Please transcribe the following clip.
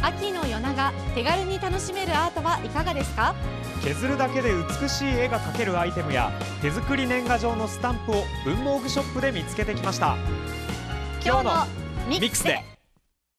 秋の夜長手軽に楽しめるアートはいかがですか？削るだけで美しい絵が描けるアイテムや手作り年賀状のスタンプを文房具ショップで見つけてきました。今日のミックスで。